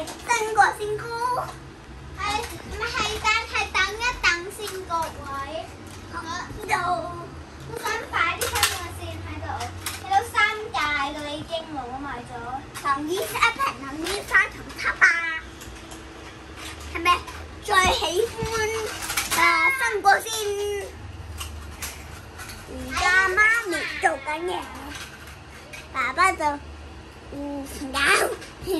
Tân của sinh cô Hay hay tan hay tăng nhất tăng sinh cô ấy. Đầu Sáng phải đi sang nhà xin hai đầu Cái đâu sang dài rồi trên ngủ mà chỗ Thằng đi sẽ phải nằm đi sang thằng tháp à Thằng bé Trời hãy hôn à, Tân của sinh. Ừ, Ra má mẹ chụp cả nhà. Bà bắt đầu Ừ, đau.